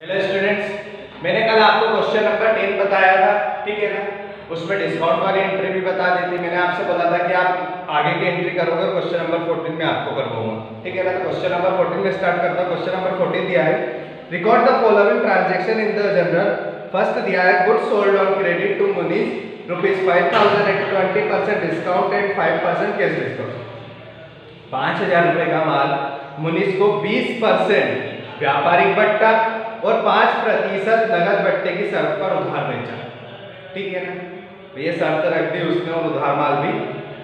Hello students मैंने कल आपको क्वेश्चन नंबर टेन बताया था, ठीक है ना? उसमें डिस्काउंट वाली एंट्री भी बता दी थी। मैंने आपसे बोला था कि आप आगे की एंट्री करोगे क्वेश्चन नंबर फोर्टीन में आपको करवाऊँगा। ठीक है ना? तो क्वेश्चन नंबर फोर्टीन में स्टार्ट करता हूँ। क्वेश्चन नंबर फोर्टीन दिया है। Record the following transaction in the journal first दिया है good sold on credit to Manish rupees five thousand at twenty percent discount and five percent cash discount पाँच हज़ार रुपये का माल मुनीस को बीस परसेंट व्यापारिक बट्टा और पाँच प्रतिशत नगद बट्टे की शर्त पर उधार बेचा। ठीक है ना? तो ये शर्त रख दी उसने और उधार माल भी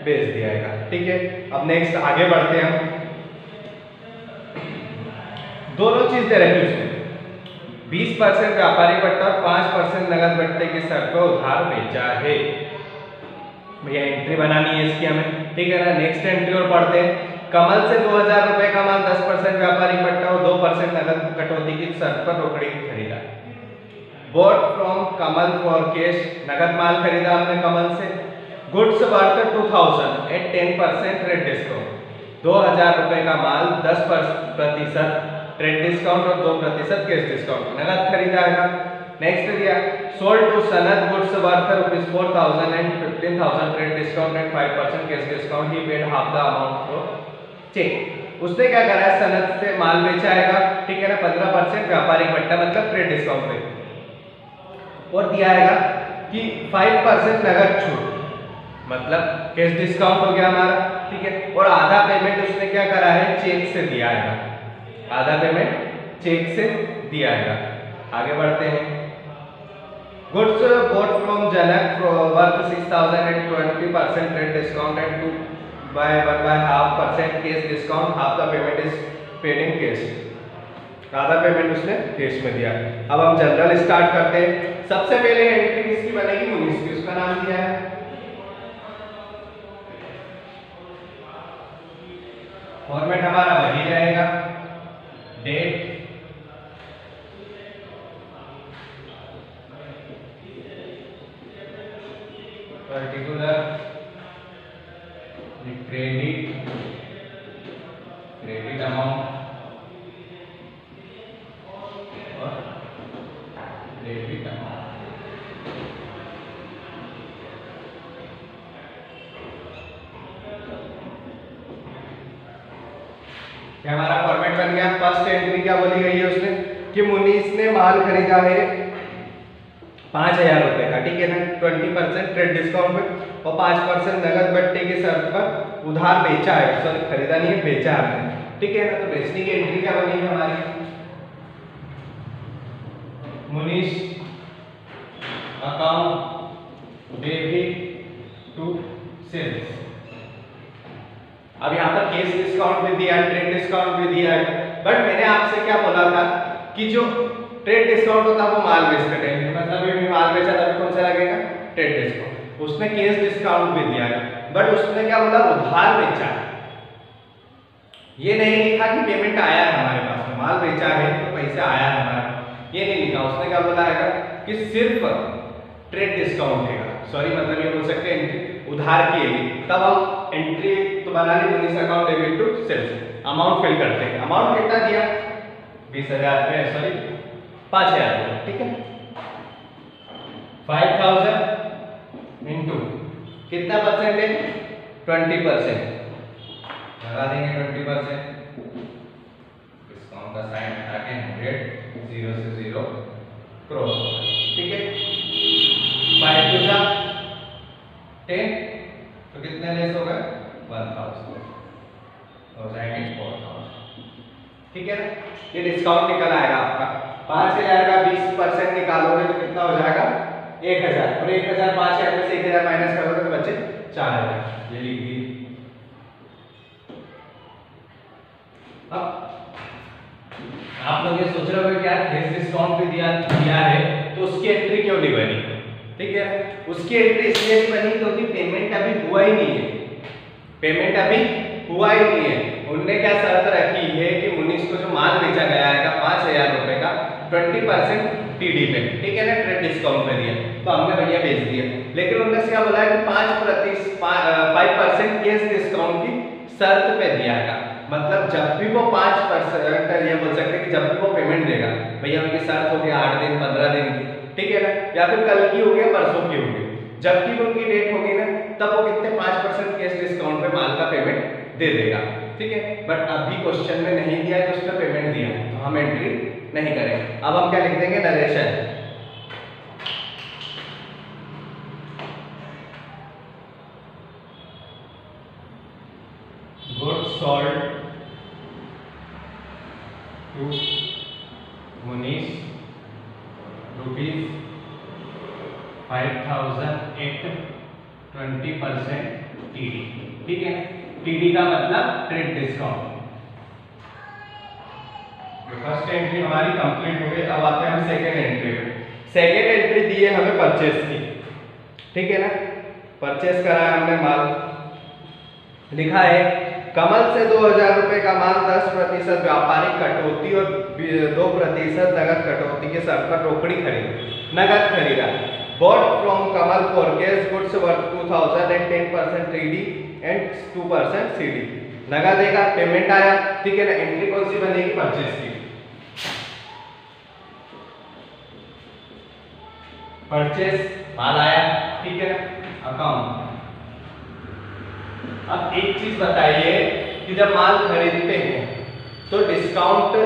बेच दिया है। ठीक है? अब नेक्स्ट आगे बढ़ते हैं हम। दोनों चीज़ दे रखी उसने बीस परसेंट व्यापारी बट्टा और पाँच परसेंट नगद बट्टे की शर्त पर उधार बेचा है। भैया एंट्री बनानी है इसकी हमें। ठीक है ना? नेक्स्ट एंट्री और पढ़ते हैं। कमल से दो हज़ार रुपए का माल, दस परसेंट व्यापारी बट्टा और दो परसेंट नगद कटौती की शर्त पर रोकड़ी खरीदा। Bought from Kamal for cash नगद माल खरीदा हमने कमल से। Goods worth two thousand at ten percent trade discount दो हज़ार रुपए का माल, दस प्रतिशत ट्रेड डिस्काउंट और दो प्रतिशत कैश डिस्काउंट नगद खरीदा है नेक्स्ट दिया। Sold to Sanad goods worth rupees four thousand and fifteen thousand trade discount and five percent cash discount he paid half the amount cheque उसने क्या करा है? सनद से माल बेचा आएगा ठीक है ना? पंद्रह परसेंट व्यापारिक बट्टा मतलब ट्रेड डिस्काउंट पे। और दिया आएगा कि फाइव परसेंट नगद छूट। मतलब कैश डिस्काउंट हो गया हमारा, ठीक है? और आधा पेमेंट उसने क्या करा है? चेक से दिया आएगा आधा पेमेंट चेक से दिया आएगा आगे बढ़ते हैं। Goods bought from Janak worth six thousand and twenty percent trade discount and two by one by half percent cash discount, half the payment is paid in cash आधा पेमेंट उसने cash में दिया। अब हम जनरल स्टार्ट करते हैं। सबसे पहले एंट्री किसकी बनेगी मुनीस की उसका नाम दिया है? फॉर्मेट हमारा वही रहेगा date particular the credit credit amount or debit amount क्या हमारा फॉर्मेट बन गया फ़र्स्ट एंट्री क्या बोली गई है उसने कि मुनीस ने माल खरीदा है। पाँच हज़ार रुपए का, ठीक है ना? ट्वेंटी परसेंट ट्रेड डिस्काउंट में और पाँच परसेंट नगद बट्टे की शर्त पर उधार बेचा है। सॉरी, खरीदा नहीं है, बेचा है हमने। ठीक है ना? तो बेचने की एंट्री क्या बनी है हमारी? Munish account debit to sales अब यहाँ पर केस डिस्काउंट भी दिया है ट्रेड डिस्काउंट भी दिया है। बट मैंने आपसे क्या बोला था? कि जो ट्रेड डिस्काउंट होता है वो माल बेचते टाइम मतलब ये माल बेचा तभी कौन सा लगेगा? ट्रेड डिस्काउंट उसने केस डिस्काउंट भी दिया है बट उसने क्या बोला? उधार बेचा है। ये नहीं लिखा कि पेमेंट आया है हमारे पास माल बेचा है तो पैसा आया है हमारे ये नहीं लिखा। उसने क्या बोला है? कि सिर्फ़ ट्रेड डिस्काउंट देगा सॉरी मतलब ये बोल सकते हैं उधार की है। तब हम एंट्री तो बना ली अमाउंट फिल करते हैं। अमाउंट कितना दिया? बीस हज़ार रुपये सॉरी पाँच हज़ार ठीक है? फाइव थाउज़ेंड इंटू कितना परसेंट है? Twenty percent. लगा देंगे ट्वेंटी परसेंट। डिस्काउंट का साइन हटा के हंड्रेड, ज़ीरो से ज़ीरो, क्रॉस ठीक है? फाइव टू जा टेन तो कितने लेस हो गए? One thousand. हो जाएँगे फोर थाउज़ेंड। ठीक है ना? ये डिस्काउंट निकल आएगा आपका। पाँच हज़ार का बीस परसेंट निकालोगे तो कितना हो जाएगा? एक हज़ार। और एक हज़ार पाँच हज़ार से एक हज़ार माइनस करोगे तो बचे चार हज़ार। ये लिख दिए अब आप लोग ये सोच रहे हो कि यार डिस्काउंट भी दिया दिया है तो उसकी एंट्री क्यों नहीं बनी? ठीक है? उसकी एंट्री इसलिए नहीं बनी क्योंकि पेमेंट अभी हुआ ही नहीं है। पेमेंट अभी हुआ ही नहीं है। उनने क्या शर्त रखी है कि मुनीस को जो माल बेचा गया है पाँच हज़ार रुपए का ट्वेंटी परसेंट टीडी पे। ठीक है ना ट्रेड डिस्काउंट में दिया। तो हमने भैया बेच दिया। लेकिन उनने क्या बोला है कि पाँच प्रतिशत फाइव परसेंट केस डिस्काउंट की शर्त पे दिया है मतलब जब भी वो पाँच परसेंट ये बोल सकते हैं कि जब भी वो पेमेंट देगा, भैया उनकी शर्त हो गया आठ दिन, पंद्रह दिन की। ठीक है ना? या फिर कल की हो गया, परसों की हो गई। जबकि उनकी डेट होगी ना, तब वो कितने पाँच परसेंट कैश डिस्काउंट पे माल का पेमेंट दे देगा। ठीक है? बट अभी क्वेश्चन में नहीं दिया है तो उसमें पेमेंट दिया है। तो हम एंट्री नहीं करेंगे। अब हम क्या लिख देंगे? Narration good sold to Munis rupees five thousand at twenty percent TD ठीक है? टीडी का मतलब ट्रेड डिस्काउंट फ़र्स्ट एंट्री हमारी कंप्लीट हो गई, अब आते हैं हम सेकेंड एंट्री पे. सेकेंड एंट्री दी है हमें परचेस की. ठीक है ना? परचेस करा है हमने माल. लिखा है, कमल से दो हज़ार रुपए का माल दस प्रतिशत व्यापारिक कटौती और दो प्रतिशत नगद कटौती के सर पर रोकड़ी खरीद. नगद खरीदा. Bought from Kamal for cash goods worth 2000 and 10 percent 3D and two percent C D लगा देगा पेमेंट आया, ठीक है ना? एंट्री कौन सी बनेगी? परचेज की। परचेज माल आया, ठीक है ना? अकाउंट अब एक चीज़ बताइए कि जब माल खरीदते हैं तो डिस्काउंट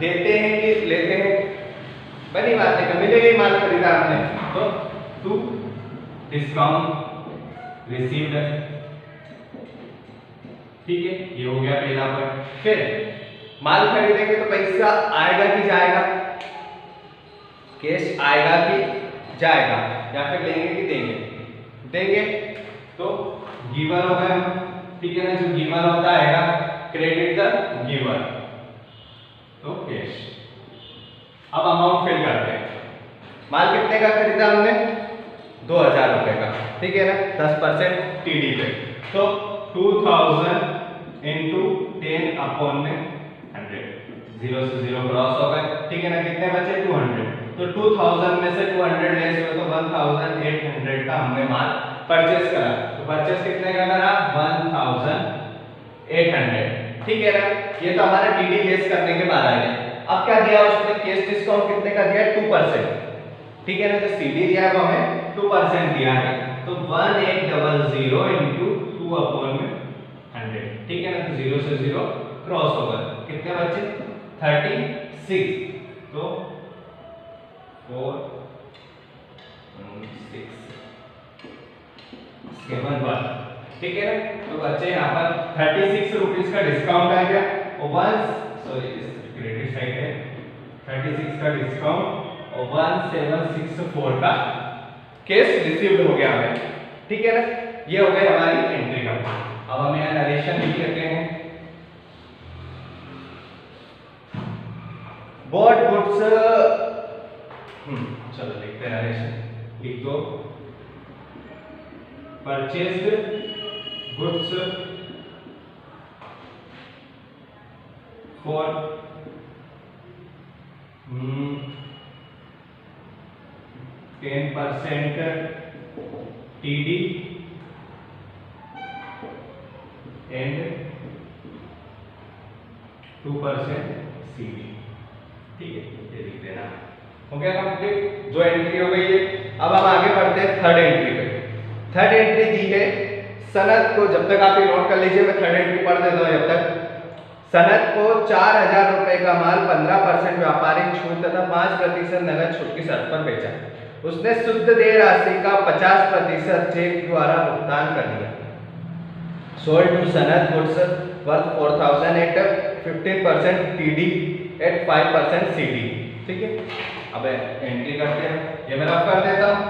देते हैं कि लेते हैं? बनी बात है मिलेगा माल खरीदा आपने? तो टू डिस्काउंट रिसीव्ड ठीक है, ये हो गया पहला पॉइंट फिर, माल खरीदेंगे तो पैसा आएगा कि जाएगा? कैश आएगा कि जाएगा? या फिर लेंगे कि देंगे? देंगे तो गिवर हो गया ठीक है ना, जो गिवर होता है क्रेडिट द गिवर तो कैश अब अमाउंट फिल करते हैं. माल कितने का खरीदा हमने? दो हज़ार रुपए का, ठीक है ना? दस परसेंट टीडी पे। तो two thousand into ten upon में हंड्रेड ज़ीरो से ज़ीरो क्रॉस हो गए, ठीक है ना? कितने बचे? टू हंड्रेड तो टू थाउज़ेंड में से टू हंड्रेड लेस हुए तो वन थाउज़ेंड एट हंड्रेड का हमने माल परचेस करा। तो परचेस कितने का करा? वन थाउज़ेंड एट हंड्रेड ठीक है ना? ये तो हमारा टीडी लेस करने के बाद आएगा अब क्या दिया उसने? केस डिस्काउंट कितने का दिया? टू परसेंट ठीक है ना? जो सीडी दिया है वो हमें। टू परसेंट दिया है तो one eight double zero into two upon में हंड्रेड ठीक है ना? तो ज़ीरो से ज़ीरो क्रॉस होगा कितने बच्चे थर्टी सिक्स तो फोर सिक्स सेवन वन ठीक है ना? तो बच्चे, यहाँ पर थर्टी सिक्स रुपीज़ का डिस्काउंट आ गया. वन सॉरी क्रेडिट साइड है. थर्टी सिक्स का डिस्काउंट और वन सेवन सिक्स फोर का केस रिसीव्ड हो गया हमें। ठीक है ना? ये हो गई हमारी एंट्री का अब हम यहाँ नरेशन लिख लेते हैं। बॉट गुड्स हम्म चलो लिखते हैं नरेशन लिख दो। Purchase goods for ten percent T D and two percent C D ठीक है लिख देना। हो गया कंप्लीट जो एंट्री हो गई है। अब हम आगे बढ़ते हैं थर्ड एंट्री पे। थर्ड एंट्री दी है सनद को, जब तक आप ये नोट कर लीजिए, मैं थर्ड एंट्री पढ़ देता हूँ जब तक। सनद को चार हज़ार रुपए का माल, पंद्रह परसेंट व्यापारिक छूट तथा पाँच प्रतिशत नगद छूट की शर्त पर बेचा। उसने शुद्ध देय राशि का पचास प्रतिशत चेक द्वारा भुगतान कर दिया। Sold to Sanad goods worth four thousand at 4000 at 15% TD at 5% CD ठीक है? अब एंट्री करते हैं। ये मैं रफ कर देता हूँ।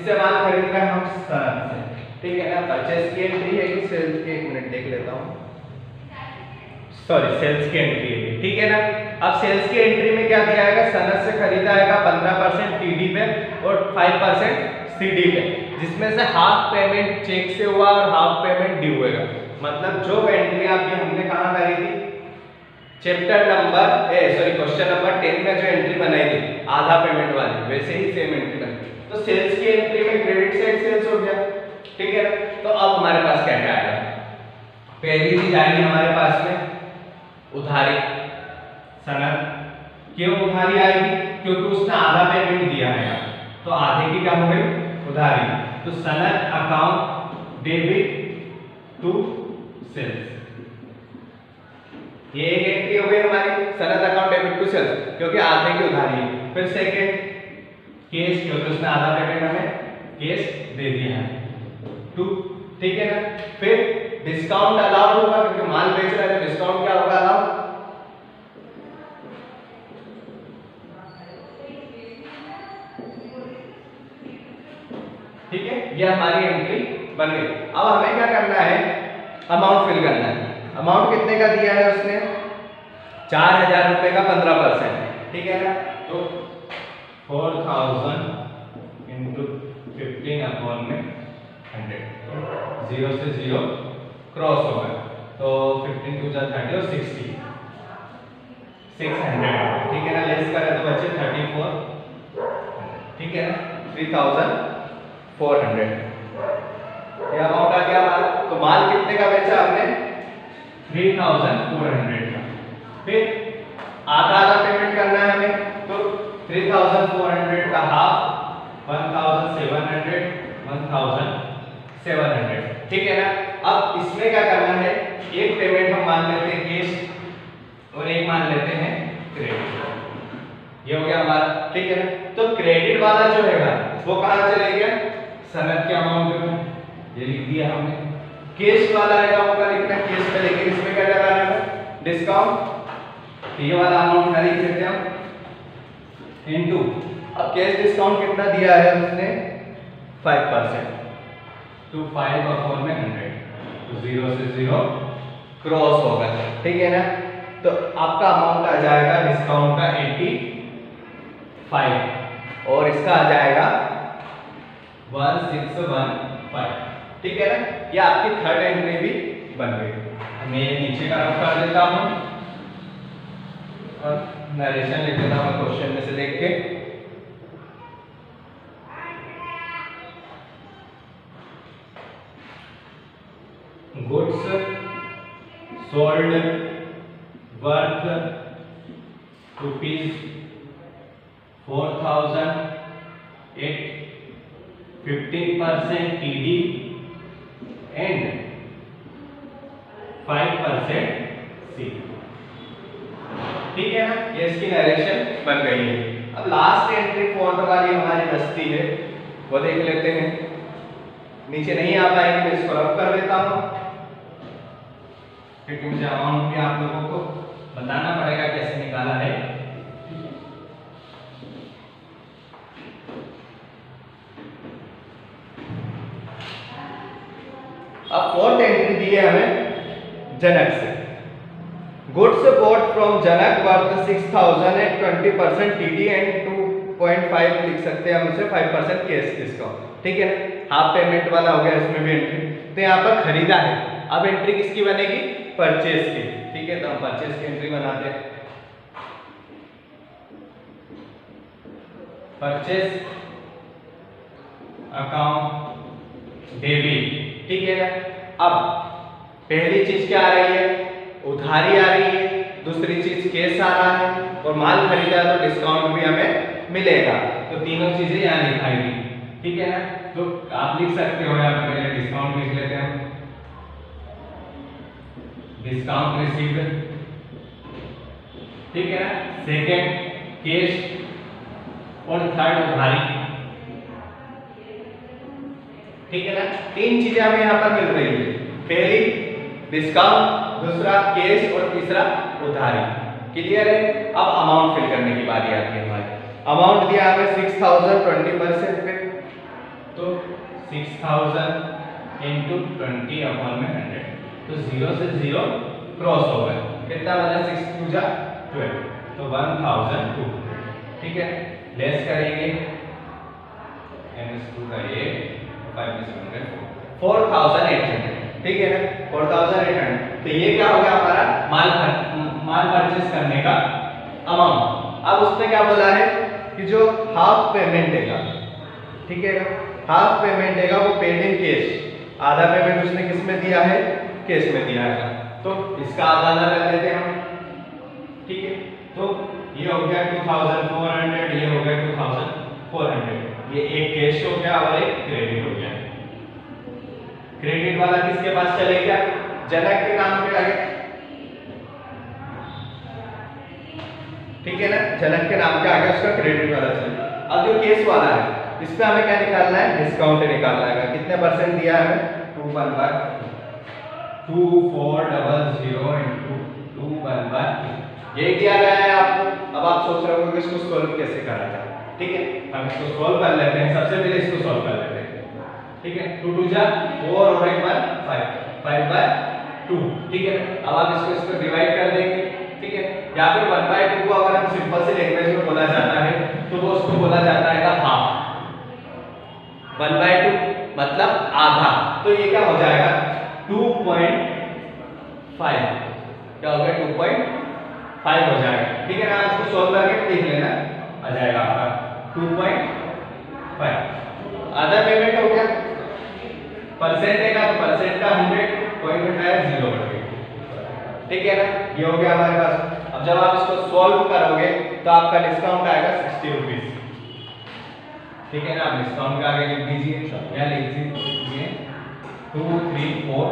किससे माल खरीद रहे हम सनद से। ठीक है ना? परचेस की एंट्री है कि सेल्स की एक मिनट देख लेता हूँ। सॉरी सेल्स की एंट्री है ठीक है ना? अब सेल्स की एंट्री में क्या दिया जाएगा सनद से खरीदा आएगा पंद्रह परसेंट टी पे और फाइव परसेंट सी पे, जिसमें से हाफ़ पेमेंट चेक से हुआ और हाफ़ पेमेंट ड्यू होगा मतलब जो एंट्री आपकी हमने कहा करी थी? Chapter number A sorry question number ten में जो एंट्री बनाई थी, आधा पेमेंट वाली, वैसे ही सेम एंट्री तो सेल्स की एंट्री में क्रेडिट साइड सेल्स हो गया। ठीक है? तो अब हमारे पास क्या क्या आएगा? पहली चीज़ आएगी हमारे पास में उधारी। सनद क्यों उधारी आएगी? क्योंकि उसने आधा पेमेंट दिया है। तो आधे की क्या हो गई? उधारी। तो सनद अकाउंट डेबिट टू सेल्स ये एक एंट्री हो गई हमारी। सनद अकाउंट डेबिट टू सेल्स क्योंकि आधे की उधारी फिर सेकंड केस क्योंकि उसने आधा पेमेंट हमें केस दे दिया है। टू, ठीक है ना? फिर डिस्काउंट अलाउड होगा क्योंकि माल बेच रहा है डिस्काउंट क्या होगा अलाउड ठीक है? ये हमारी एंट्री बन गई। अब हमें क्या करना है? अमाउंट फिल करना है। अमाउंट कितने का दिया है उसने? चार हज़ार रुपए का पंद्रह परसेंट। ठीक है ना? तो four thousand into fifteen upon में हंड्रेड ज़ीरो से ज़ीरो क्रॉस हो गया तो फिफ्टीन टू जा थर्टी और सिक्सटी सिक्स हंड्रेड ठीक है ना? लेस करें तो बच्चे थर्टी फोर ठीक है ना? थ्री थाउज़ेंड फोर हंड्रेड ये अमाउंट आ गया हमारा। तो माल कितने का बेचा हमने थ्री थाउज़ेंड फोर हंड्रेड का। फिर आधा आधा पेमेंट करना है हमें। तो थ्री थाउज़ेंड फोर हंड्रेड का half, one thousand seven hundred, one thousand seven hundred. ठीक है ना? अब इसमें क्या करना है? एक पेमेंट हम मान लेते हैं केश और एक मान लेते हैं क्रेडिट ये हो गया हमारा, ठीक है ना? तो क्रेडिट वाला जो है वो कहाँ चले गया? सनद के अमाउंट में ये लिख दिया हमने। केस वाला रहेगा वो लिखना केस में लेकिन इसमें क्या लगाना है? डिस्काउंट ये वाला अमाउंट क्या लिख देते हम। इनटू अब केस डिस्काउंट कितना दिया है उसने? 5 परसेंट टू फाइव अपॉन में हंड्रेड तो ज़ीरो से ज़ीरो क्रॉस होगा। ठीक है ना? तो आपका अमाउंट आ जाएगा डिस्काउंट का एट्टी फाइव और इसका आ जाएगा वन सिक्स वन फाइव ठीक है ना? ये आपकी थर्ड एंट्री भी बन गई। मैं ये नीचे का रफ कर देता हूँ। और नरेशन देता हूँ क्वेश्चन में से देख के। Goods sold worth rupees four thousand at 15 percent TD and 5 percent C ठीक है ना? ये इसकी नरेशन बन गई है। अब लास्ट एंट्री फोर्थ वाली हमारी बस्ती है, वो देख लेते हैं। नीचे नहीं आ पाएगी, मैं इसको रफ कर देता हूँ। क्योंकि मुझे अमाउंट भी आप लोगों को बताना पड़ेगा कैसे निकाला है। अब फोर्थ एंट्री दी है हमें जनक से। Goods bought from Janak worth six thousand and twenty percent T D and two point five लिख सकते हैं हम फाइव परसेंट केस डिस्काउंट ठीक है ना? हाफ़ पेमेंट वाला हो गया इसमें भी एंट्री तो यहाँ पर खरीदा है। अब एंट्री किसकी बनेगी? परचेज की। ठीक है तो हम परचेज की एंट्री बनाते हैं। परचेज अकाउंट डेबिट ठीक है ना? अब पहली चीज़ क्या आ रही है? उधारी आ रही है, दूसरी चीज़ केस आ रहा है और माल खरीदा तो डिस्काउंट भी हमें मिलेगा। तो तीनों चीज़ें यहाँ लिखाएँगी ठीक है ना? तो आप लिख सकते हो यहाँ पहले डिस्काउंट लिख लेते हैं डिस्काउंट रिसीव्ड ठीक है ना? सेकेंड केस और थर्ड उधारी। ठीक है ना? तीन चीज़ें हमें यहाँ पर मिल रही है। पहली डिस्काउंट दूसरा केस और तीसरा उधारी। क्लियर है? अब अमाउंट फिल करने की बारी आती है हमारी। अमाउंट दिया हमें सिक्स थाउज़ेंड ट्वेंटी परसेंट पे। तो six thousand into twenty upon में हंड्रेड तो ज़ीरो से ज़ीरो क्रॉस हो गया कितना बना? सिक्स टू जा ट्वेल्व तो वन थाउज़ेंड टू ठीक है? लेस करेंगे। एन एस टू का ये five seven hundred four thousand eight hundred ठीक है? ना फोर थाउज़ेंड एट हंड्रेड तो ये क्या हो गया हमारा माल माल परचेस करने का अमाउंट अब उसने क्या बोला है कि जो हाफ़ पेमेंट देगा, ठीक है? हाफ़ पेमेंट देगा वो पेड इन केस आधा पेमेंट उसने किसमें दिया है? केस में दिया है। तो इसका आधा आधा कर देते हैं हम, ठीक है? तो ये हो गया 2400 ये हो गया 2400 ये एक कैश हो गया और एक क्रेडिट हो गया। क्रेडिट वाला किसके पास चलेगा जनक के नाम पे आगे ठीक है ना? जनक के नाम के आगे उसका क्रेडिट वाला चलेगा अब जो केस वाला है, इस पे हमें क्या निकालना है? डिस्काउंट निकालना है। कितने परसेंट दिया है two one by two four double zero into two one by ये दिया गया है आपको। अब आप सोच रहे हो कि इसको सॉल्व कैसे करा जाए। ठीक है? हम इसको सॉल्व कर लेते हैं। सबसे पहले इसको सॉल्व कर लेते हैं ठीक है? टू टू जा फोर और एक बार फाइव फाइव बाय टू ठीक है? अब आप इसको इसको डिवाइड कर देंगे। ठीक है? या फिर वन बाय टू को अगर हम सिंपल से लैंग्वेज में बोला जाता है तो वो उसको बोला जाता है हाफ़ वन बाय टू मतलब आधा. तो ये क्या हो जाएगा? टू पॉइंट फाइव क्या हो गया? टू पॉइंट फाइव हो जाएगा। ठीक है ना? इसको सोल्व करके देख लेना। आ जाएगा आपका टू पॉइंट फाइव आधा पेमेंट हो गया? परसेंट देगा तो परसेंट का हंड्रेड पॉइंट घटाया ज़ीरो बढ़ गया। ठीक है ना? ये हो गया हमारे पास। अब जब आप इसको सॉल्व करोगे तो आपका डिस्काउंट आएगा सिक्सटी रुपीज़ ठीक है ना? आप डिस्काउंट का आगे लिख दीजिए। क्या लिख दीजिए टू थ्री फोर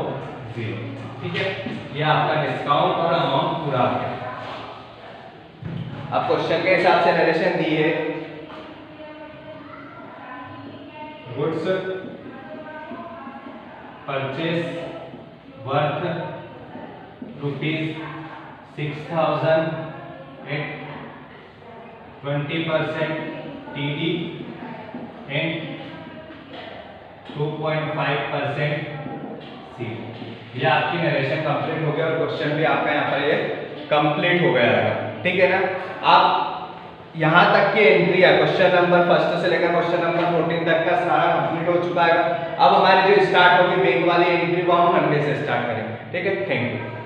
ज़ीरो ठीक है? ये आपका डिस्काउंट और अमाउंट पूरा आ गया। अब क्वेश्चन के हिसाब से नरेशन दी है goods purchase worth rupees six thousand eight twenty percent T D and 2.5 percent C ये आपकी नरेशन कंप्लीट हो गया और क्वेश्चन भी आपका यहाँ पर ये कंप्लीट हो गया है ठीक है ना? आप यहाँ तक की एंट्री है। क्वेश्चन नंबर फ़र्स्ट से लेकर क्वेश्चन नंबर फोर्टीन तक का सारा कंप्लीट हो चुका है। अब हमारी जो स्टार्ट होगी बैंक वाली एंट्री वो हम मंडे से स्टार्ट करेंगे। ठीक है? Thank you